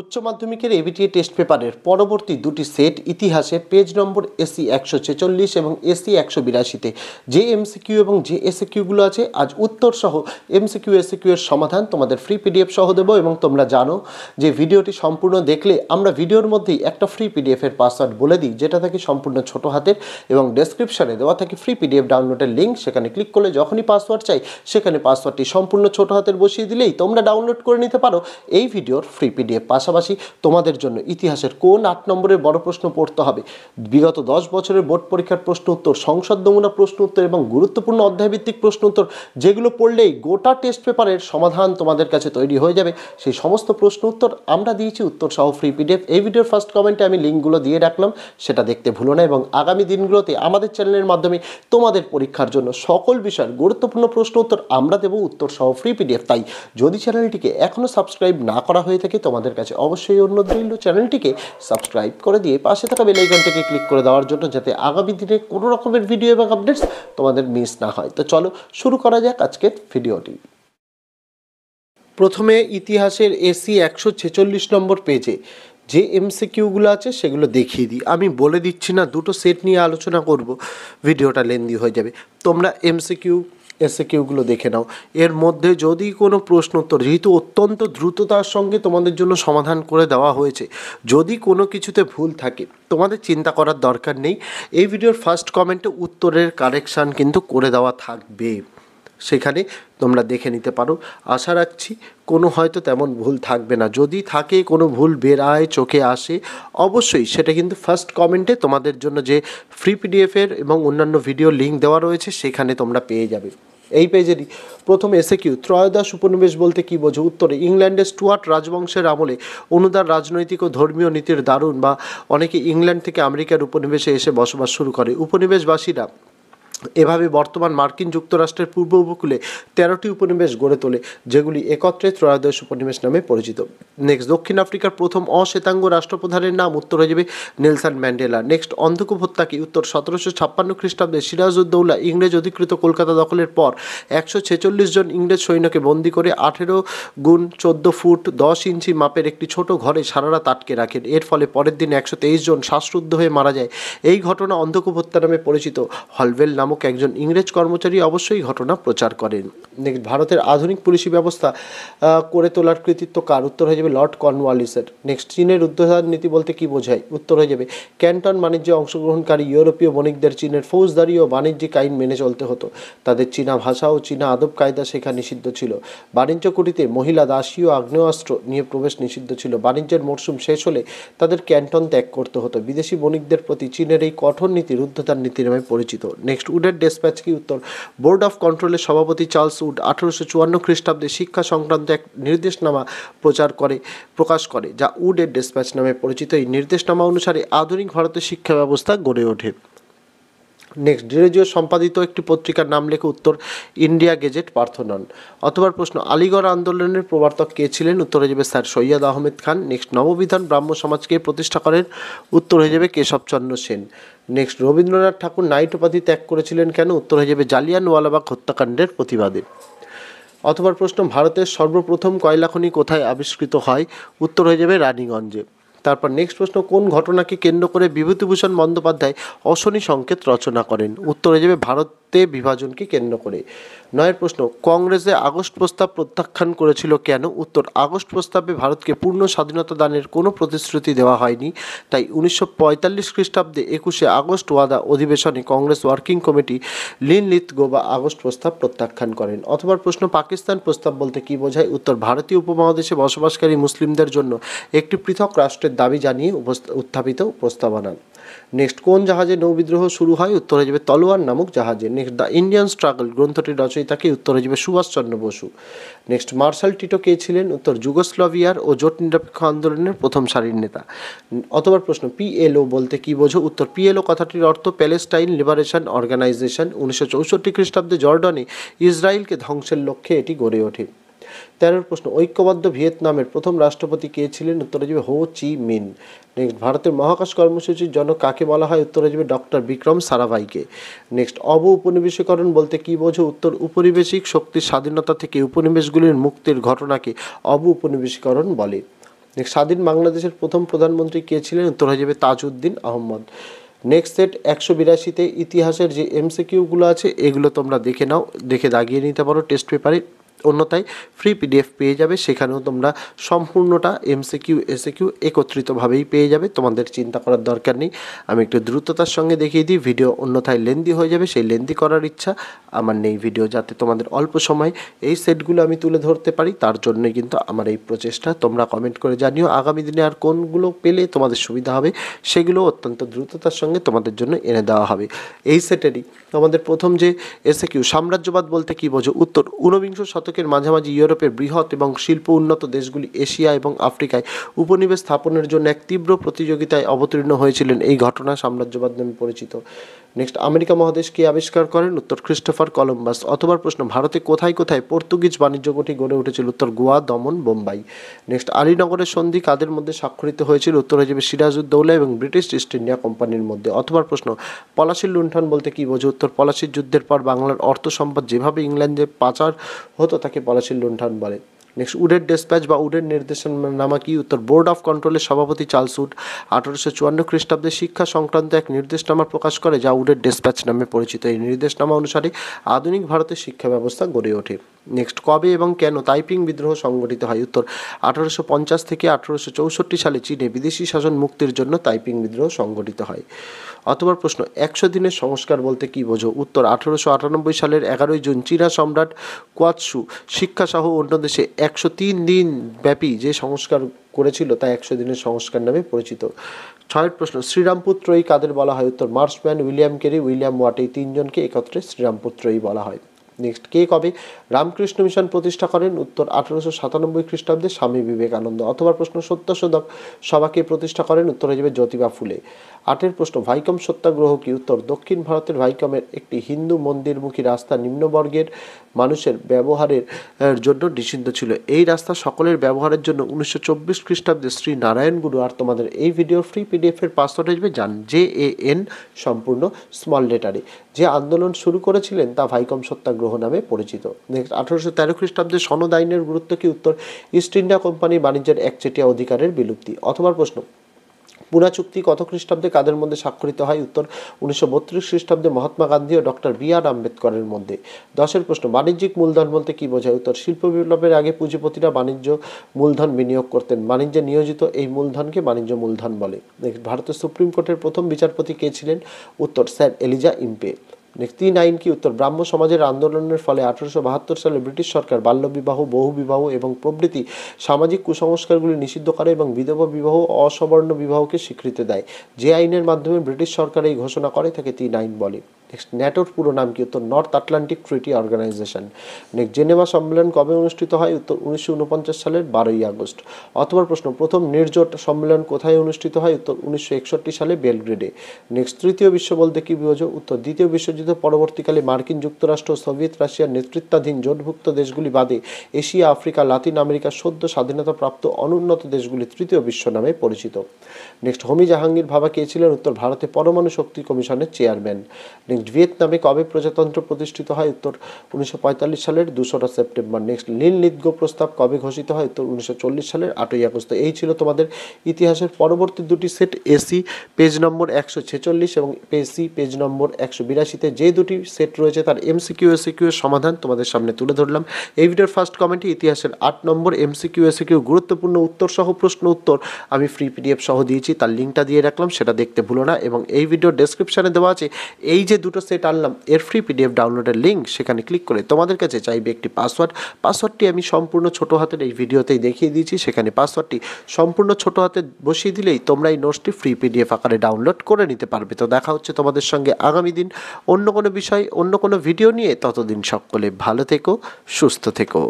উচ্চ মাধ্যমিকের ABTA test পেপারের পরবর্তী দুটি সেট ইতিহাসে পেজ নম্বর এসি একশো ছেচল্লিশ এবং এসি একশো বিরাশিতে। যে এমসিকিউ এবং যে এসিকিউগুলো আছে, আজ উত্তর সহ এমসিকিউ এসিকিউ এর সমাধান তোমাদের ফ্রি পিডিএফ সহ দেবো এবং তোমরা জানো যে ভিডিওটি সম্পূর্ণ দেখলে আমরা ভিডিওর মধ্যেই একটা ফ্রি পিডিএফ এর পাসওয়ার্ড বলে দিই, যেটা থাকে সম্পূর্ণ ছোট হাতের এবং ডেসক্রিপশানে দেওয়া থাকে ফ্রি পিডিএফ ডাউনলোডের লিঙ্ক সেখানে ক্লিক করলে যখনই পাসওয়ার্ড চাই, সেখানে পাসওয়ার্ডটি সম্পূর্ণ ছোট হাতের বসিয়ে দিলেই তোমরা ডাউনলোড করে নিতে পারো এই ভিডিওর ফ্রি পিডিএফ পাশাপাশি তোমাদের জন্য ইতিহাসের কোন আট নম্বরের বড় প্রশ্ন পড়তে হবে? বিগত দশ বছরের বোর্ড পরীক্ষার প্রশ্ন উত্তর, সংসদ নমুনা প্রশ্ন উত্তর এবং গুরুত্বপূর্ণ অধ্যায়ভিত্তিক প্রশ্ন উত্তর যেগুলো পড়লেই গোটা টেস্ট পেপারের সমাধান তোমাদের কাছে তৈরি হয়ে যাবে। সেই সমস্ত প্রশ্ন উত্তর আমরা দিয়েছি উত্তর সহ ফ্রি পিডিএফ এই ভিডিওর ফার্স্ট কমেন্টে আমি লিঙ্কগুলো দিয়ে রাখলাম, সেটা দেখতে ভুলো না এবং আগামী দিনগুলোতে আমাদের চ্যানেলের মাধ্যমে তোমাদের পরীক্ষার জন্য সকল বিষয়ের গুরুত্বপূর্ণ প্রশ্ন উত্তর আমরা দেবো উত্তর সহ ফ্রি পিডিএফ তাই যদি চ্যানেলটিকে এখনও সাবস্ক্রাইব না করা হয়ে থাকে, তোমাদের কাছে অবশ্যই অনুরোধ রইল চ্যানেলটিকে সাবস্ক্রাইব করে দিয়ে পাশে থাকা বেল আইকনটিকে ক্লিক করে দেওয়ার জন্য যাতে আগামী দিনে কোনো রকমের ভিডিও এবং আপডেটস তোমাদের মিস না হয়। তো চলো শুরু করা যাক আজকের ভিডিওটি। প্রথমে ইতিহাসের এসি একশো ছেচল্লিশ নম্বর পেজে যে এমসিকিউগুলো আছে সেগুলো দেখিয়ে দিই। আমি বলে দিচ্ছি না, দুটো সেট নিয়ে আলোচনা করব, ভিডিওটা লেন্দি হয়ে যাবে। তোমরা এমসিকিউ এসিকিউগুলো দেখে নাও। এর মধ্যে যদি কোনো প্রশ্ন উত্তর, যেহেতু অত্যন্ত দ্রুততার সঙ্গে তোমাদের জন্য সমাধান করে দেওয়া হয়েছে, যদি কোনো কিছুতে ভুল থাকে, তোমাদের চিন্তা করার দরকার নেই। এই ভিডিওর ফার্স্ট কমেন্টে উত্তরের কারেকশান কিন্তু করে দেওয়া থাকবে। সেখানে তোমরা দেখে নিতে পারো। আশা রাখছি কোনো হয়তো তেমন ভুল থাকবে না। যদি থাকে, কোনো ভুল বেরায় চোখে আসে, অবশ্যই সেটা কিন্তু ফার্স্ট কমেন্টে তোমাদের জন্য যে ফ্রি পিডিএফের এবং অন্যান্য ভিডিও লিঙ্ক দেওয়া রয়েছে, সেখানে তোমরা পেয়ে যাবে। এই পেজেরই প্রথম এসে কিউ ত্রয়োদশ উপনিবেশ বলতে কী বোঝো? উত্তরে ইংল্যান্ডের স্টুয়ার্ট রাজবংশের আমলে অনুদার রাজনৈতিক ও ধর্মীয় নীতির দারুণ বা অনেকে ইংল্যান্ড থেকে আমেরিকার উপনিবেশে এসে বসবাস শুরু করে। উপনিবেশবাসীরা এভাবে বর্তমান মার্কিন যুক্তরাষ্ট্রের পূর্ব উপকূলে তেরোটি উপনিবেশ গড়ে তোলে, যেগুলি একত্রে ত্রয়োদশ উপনিবেশ নামে পরিচিত। নেক্সট দক্ষিণ আফ্রিকার প্রথম অশ্বেতাঙ্গ রাষ্ট্রপ্রধানের নাম উত্তর হয়ে যাবে নেলসন ম্যান্ডেলা। নেক্সট অন্ধকূপ হত্যা কি উত্তর সতেরোশো ছাপ্পান্ন খ্রিস্টাব্দে সিরাজউদ্দৌলা, ইংরেজ অধিকৃত কলকাতা দখলের পর একশো ছেচল্লিশ জন ইংরেজ সৈন্যকে বন্দি করে আঠেরো গুণ চোদ্দ ফুট দশ ইঞ্চি মাপের একটি ছোট ঘরে সারা রাত আটকে রাখেন। এর ফলে পরের দিন একশো তেইশ জন শ্বাসরুদ্ধ হয়ে মারা যায়। এই ঘটনা অন্ধকূপ হত্যা নামে পরিচিত। হলওয়েল নামক একজন ইংরেজ কর্মচারী অবশ্যই ঘটনা প্রচার করেন। ভারতের আধুনিক পুলিশি ব্যবস্থা করে তোলার কৃতিত্ব কার? উত্তর হয়ে যাবে লর্ড কর্নওয়ালিসের। নেক্সট, চীনের উদ্ধার নীতি বলতে কি বোঝায়? উত্তর হয়ে যাবে, ক্যান্টন বাণিজ্যে অংশগ্রহণকারী ইউরোপীয় বণিকদের চীনের ফৌজদারি ও বাণিজ্যিক আইন মেনে চলতে হতো। তাদের চীনা ভাষা ও চীনা আদব কায়দা শেখা নিষিদ্ধ ছিল। বাণিজ্য কুটিতে মহিলা দাসী ও আগ্নেয়াস্ত্র নিয়ে প্রবেশ নিষিদ্ধ ছিল। বাণিজ্যের মরশুম শেষ হলে তাদের ক্যান্টন ত্যাগ করতে হতো। বিদেশি বণিকদের প্রতি চীনের এই কঠোর নীতি রুদ্ধতার নীতি নামে পরিচিত। নেক্সট উডের ডেসপ্যাচ কি উত্তর? বোর্ড অফ কন্ট্রোলের সভাপতি চার্লস উড আঠারোশো চুয়ান্ন খ্রিস্টাব্দে শিক্ষা সংক্রান্ত এক নির্দেশনামা প্রচার করে, প্রকাশ করে, যা উডের ডেসপ্যাচ নামে পরিচিত। এই নির্দেশনামা অনুসারে আধুনিক ভারতের শিক্ষা ব্যবস্থা গড়ে ওঠে। নেক্সট ডিরেজিও সম্পাদিত একটি পত্রিকার নাম লেখে উত্তর ইন্ডিয়া গেজেট, পার্থনন। অথবা প্রশ্ন, আলিগড় আন্দোলনের প্রবর্তক কে ছিলেন? উত্তর হয়ে যাবে স্যার সৈয়দ আহমেদ খান। নেক্সট নববিধান ব্রাহ্ম সমাজকে প্রতিষ্ঠা করেন। উত্তর হয়ে যাবে কেশবচন্দ্র সেন। নেক্সট রবীন্দ্রনাথ ঠাকুর নাইট উপাধি ত্যাগ করেছিলেন কেন? উত্তর হয়ে যাবে জালিয়ানওয়ালাবাগ হত্যাকাণ্ডের প্রতিবাদে। অথবা প্রশ্ন, ভারতের সর্বপ্রথম কয়লা খনি কোথায় আবিষ্কৃত হয়? উত্তর হয়ে যাবে রানীগঞ্জে। তারপর নেক্সট প্রশ্ন, কোন ঘটনাকে কেন্দ্র করে বিভূতিভূষণ বন্দ্যোপাধ্যায় অশনি সংকেত রচনা করেন? উত্তরে যাবে ভারতে বিভাজনকে কেন্দ্র করে। নয়ের প্রশ্ন, কংগ্রেসে আগস্ট প্রস্তাব প্রত্যাখ্যান করেছিল কেন? উত্তর, আগস্ট প্রস্তাবে ভারতকে পূর্ণ স্বাধীনতা দানের কোনো প্রতিশ্রুতি দেওয়া হয়নি। তাই উনিশশো পঁয়তাল্লিশ খ্রিস্টাব্দে একুশে আগস্ট ওয়াদা অধিবেশনে Congress working committee Linlithgow August প্রস্তাব প্রত্যাখ্যান করেন। অথবা প্রশ্ন, পাকিস্তান প্রস্তাব বলতে কি বোঝায়? উত্তর, ভারতীয় উপমহাদেশে বসবাসকারী মুসলিমদের জন্য একটি পৃথক রাষ্ট্রের দাবি জানিয়ে উত্থাপিত প্রস্তাবনা। নেক্সট কোন জাহাজে নৌবিদ্রোহ শুরু হয়? উত্তর হয়ে যাবে তলোয়ার নামক জাহাজে। নেক্সট, দ্য ইন্ডিয়ান স্ট্রাগল, গ্রন্থটির রচয়িতাকে উত্তর হয়ে যাবে Subhashchandra Bose. Next, Marshal Tito কে ছিলেন? উত্তর, যুগোস্লাভিয়ার ও জোট নিরপেক্ষ আন্দোলনের প্রথম সারির নেতা। অথবা প্রশ্ন, পিএলও বলতে কি বোঝো? উত্তর, পিএলও কথাটির অর্থ প্যালেস্টাইন লিবারেশন অর্গানাইজেশন। উনিশশো চৌষট্টি খ্রিস্টাব্দে জর্ডনে ইসরায়েলকে ধ্বংসের লক্ষ্যে এটি গড়ে ওঠে। তেরোর প্রশ্ন, ঐক্যবদ্ধ ভিয়েতনামের প্রথম রাষ্ট্রপতি কে ছিলেন? উত্তরে যাবে হো চি মিন। নেক্সট, ভারতের মহাকাশ কর্মসূচির জনক কাকে বলা হয়? উত্তরে যাবে ডক্টর বিক্রম সারাভাইকে। নেক্সট অব উপনিবেশীকরণ বলতে কি বোঝো? উত্তর উপনিবেশিক শক্তির স্বাধীনতা থেকে উপনিবেশগুলির মুক্তির ঘটনাকে অব উপনিবেশীকরণ বলে। নেক্সট, স্বাধীন বাংলাদেশের প্রথম প্রধানমন্ত্রী কে ছিলেন? উত্তর হয়ে যাবে তাজউদ্দিন আহমদ। নেক্সট সেট, একশো বিরাশিতে ইতিহাসের যে এমসিকিউগুলো আছে, এগুলো তোমরা দেখে নাও, দেখে দাগিয়ে নিতে পারো টেস্ট পেপারে। অন্যথায় ফ্রি পিডিএফ পেয়ে যাবে। সেখানেও তোমরা সম্পূর্ণটা এমসিকিউ এসিকিউ একত্রিতভাবেই পেয়ে যাবে। তোমাদের চিন্তা করার দরকার নেই। আমি একটু দ্রুততার সঙ্গে দেখিয়ে দিই। ভিডিও অন্যথায় লেন্দি হয়ে যাবে। সেই লেন্দি করার ইচ্ছা আমার নেই ভিডিও যাতে তোমাদের অল্প সময় এই সেটগুলো আমি তুলে ধরতে পারি। তার জন্যই কিন্তু আমার এই প্রচেষ্টা। তোমরা কমেন্ট করে জানিও আগামী দিনে আর কোনগুলো পেলে তোমাদের সুবিধা হবে। সেগুলো অত্যন্ত দ্রুততার সঙ্গে তোমাদের জন্য এনে দেওয়া হবে। এই সেটেরই তোমাদের প্রথম যে এসে কিউ সাম্রাজ্যবাদ বলতে কী বোঝো? উত্তর ঊনবিংশ শতকের মাঝামাঝি ইউরোপের বৃহৎ এবং শিল্প উন্নত দেশগুলি এশিয়া এবং আফ্রিকায় উপনিবেশ স্থাপনের জন্য এক তীব্র প্রতিযোগিতায় অবতীর্ণ হয়েছিলেন। এই ঘটনা সাম্রাজ্যবাদ নামে পরিচিত। নেক্সট আমেরিকা মহাদেশ কে আবিষ্কার করেন? উত্তর ক্রিস্টোফার কলম্বাস অথবা প্রশ্ন, ভারতে কোথায় কোথায় পর্তুগিজ বাণিজ্য ঘটি গড়ে উঠেছিল? উত্তর, গোয়া, দমন, বোম্বাই। নেক্সট আলীনগরের সন্ধি কাদের মধ্যে স্বাক্ষরিত হয়েছিল? উত্তর হয়ে যাবে সিরাজউদ্দৌলা এবং ব্রিটিশ ইস্ট ইন্ডিয়া কোম্পানির মধ্যে। অথবা প্রশ্ন, পলাশির লুণ্ঠন বলতে কী বোঝো? উত্তর, পলাশির যুদ্ধের পর বাংলার অর্থ সম্পদ যেভাবে ইংল্যান্ডে পাচার হতো, তাকে পলাশির লুণ্ঠন বলে। নেক্সট উডের ডেসপ্যাচ বা উডের নির্দেশন নামা কি উত্তর বোর্ড অফ কন্ট্রোলের সভাপতি চার্লস উড আঠারোশো চুয়ান্ন খ্রিস্টাব্দে শিক্ষা সংক্রান্ত এক নির্দেশনামা প্রকাশ করে, যা উডের ডেসপ্যাচ নামে পরিচিত। এই নির্দেশনামা অনুসারে আধুনিক ভারতের শিক্ষা ব্যবস্থা গড়ে ওঠে। নেক্সট কবে এবং কেন তাইপিং বিদ্রোহ সংগঠিত হয়? উত্তর, আঠারোশো পঞ্চাশ থেকে আঠারোশো চৌষট্টি সালে চীনে বিদেশি শাসন মুক্তির জন্য তাইপিং বিদ্রোহ সংগঠিত হয়। অথবা প্রশ্ন, একশো দিনের সংস্কার বলতে কী বোঝো? উত্তর, আঠারোশো আটানব্বই সালের এগারোই জুন চীনা সম্রাট কোয়াৎসু শিক্ষাসহ অন্য দেশে একশো তিন দিন ব্যাপী যে সংস্কার করেছিল তা একশো দিনের সংস্কার নামে পরিচিত। ছয়ের প্রশ্ন, শ্রীরামপুত্রই কাদের বলা হয়? উত্তর Marshman William Carey, William Ward এই তিনজনকে একত্রে শ্রীরামপুত্রই বলা হয়। নেক্সট কে কবে? রামকৃষ্ণ মিশন প্রতিষ্ঠা করেন উত্তর আঠারোশো সাতানব্বই খ্রিস্টাব্দে স্বামী বিবেকানন্দ। অথবা প্রশ্ন সত্যশোধক সভাকে প্রতিষ্ঠা করেন উত্তর হয়ে যাবে জ্যোতিবা ফুলে। আটের প্রশ্ন, ভাইকম সত্যাগ্রহ কি? উত্তর, দক্ষিণ ভারতের ভাইকমের একটি হিন্দু মন্দিরমুখী রাস্তা নিম্নবর্গের মানুষের ব্যবহারের জন্য নিষিদ্ধ ছিল। এই রাস্তা সকলের ব্যবহারের জন্য উনিশশো চব্বিশ খ্রিস্টাব্দে শ্রী নারায়ণ গুরু। আর তোমাদের এই ভিডিও ফ্রি পিডিএফ এর পাসওয়ার্ড আসবে জান। জে এ এন সম্পূর্ণ স্মল লেটারে যে আন্দোলন শুরু করেছিলেন তা ভাইকম সত্যাগ্রহ নামে পরিচিত। নেক্সট আঠারোশো তেরো খ্রিস্টাব্দে সনদ আইনের গুরুত্ব কি উত্তর? ইস্ট ইন্ডিয়া কোম্পানি বাণিজ্যের একচেটিয়া অধিকারের বিলুপ্তি। অথবা প্রশ্ন পুনা চুক্তি কত খ্রিস্টাব্দে কাদের মধ্যে স্বাক্ষরিত হয়? উত্তর, উনিশশো বত্রিশ খ্রিস্টাব্দে মহাত্মা গান্ধী ও ডক্টর বি আর আম্বেদকরের মধ্যে। দশের প্রশ্ন, বাণিজ্যিক মূলধন বলতে কি বোঝায়? উত্তর, শিল্প বিপ্লবের আগে পুঁজিপতিরা বাণিজ্য মূলধন বিনিয়োগ করতেন। বাণিজ্যে নিয়োজিত এই মূলধনকে বাণিজ্য মূলধন বলে। ভারতের সুপ্রিম কোর্টের প্রথম বিচারপতি কে ছিলেন? উত্তর, স্যার এলিজা ইম্পে। তিন আইন কি উত্তর, ব্রাহ্ম সমাজের আন্দোলনের ফলে আঠারোশো বাহাত্তর সালে ব্রিটিশ সরকার বাল্যবিবাহ বহুবিবাহ এবং প্রভৃতি সামাজিক কুসংস্কারগুলি নিষিদ্ধ করে এবং বিধবা বিবাহ অসবর্ণ বিবাহকে স্বীকৃতি দেয়। যে আইনের মাধ্যমে ব্রিটিশ সরকার এই ঘোষণা করে, তাকে তিন আইন বলে। নেক্সট, ন্যাটোর পুরো নাম কি? উত্তর, north Atlantic treaty organization. Next, Geneva সম্মেলন কবে অনুষ্ঠিত হয়? উত্তর, উনিশশো উনপঞ্চাশ সালের বারোই আগস্ট। অথবা প্রশ্ন, প্রথম নির্জোট সম্মেলন কোথায় অনুষ্ঠিত হয়? উত্তর, উনিশশো একষট্টি সালে বেলগ্রেডে। নেক্সট, তৃতীয় বিশ্ব বলতে কি বিভাজন উত্তর, দ্বিতীয় বিশ্বযুদ্ধ পরবর্তীকালে মার্কিন যুক্তরাষ্ট্র, সোভিয়েত রাশিয়ার নেতৃত্বাধীন জোটভুক্ত দেশগুলি বাদে এশিয়া, আফ্রিকা, লাতিন আমেরিকা, সদ্য স্বাধীনতাপ্রাপ্ত অনুন্নত দেশগুলি তৃতীয় বিশ্ব নামে পরিচিত। নেক্সট, হোমি জাহাঙ্গীর ভাবা কে ছিলেন? উত্তর ভারতে পরমাণু শক্তি কমিশনের চেয়ারম্যান। ভিয়েতনামে কবে প্রজাতন্ত্র প্রতিষ্ঠিত হয়? উত্তর, উনিশশো পঁয়তাল্লিশ সালের দুশোটা সেপ্টেম্বর। নেক্সট নীল নিদ্গ প্রস্তাব কবে ঘোষিত হয়? উত্তর, উনিশশো চল্লিশ সালের আটই আগস্ট। এই ছিল তোমাদের ইতিহাসের পরবর্তী দুটি সেট, এসি, পেজ নম্বর একশো ছেচল্লিশ এবং এসি, পেজ নম্বর একশো বিরাশিতে যে দুটি সেট রয়েছে তার এমসিকিউ, এসিকিউ সমাধান তোমাদের সামনে তুলে ধরলাম। এই ভিডিওর ফার্স্ট কমেন্টে ইতিহাসের আট নম্বর, এমসিকিউ, এসিকিউ, গুরুত্বপূর্ণ উত্তর সহ প্রশ্ন উত্তর। আমি ফ্রি পিডিএফ সহ দিয়েছি, তার লিঙ্কটা দিয়ে রাখলাম, সেটা দেখতে ভুলো না এবং এই ভিডিওর ডেসক্রিপশানে দেওয়া আছে, এই যে দুটো সেট আনলাম। এর ফ্রি পিডিএফ ডাউনলোডের লিঙ্ক সেখানে ক্লিক করে তোমাদের কাছে চাইবে একটি পাসওয়ার্ড পাসওয়ার্ডটি আমি সম্পূর্ণ ছোট হাতের এই ভিডিওতেই দেখিয়ে দিয়েছি। সেখানে পাসওয়ার্ডটি সম্পূর্ণ ছোট হাতে বসিয়ে দিলেই তোমরা এই নোটসটি ফ্রি পিডিএফ আকারে ডাউনলোড করে নিতে পারবে। তো দেখা হচ্ছে তোমাদের সঙ্গে আগামী দিন অন্য কোনো বিষয়, অন্য কোনো ভিডিও নিয়ে। ততদিন সকলে ভালো থেকো, সুস্থ থেকো।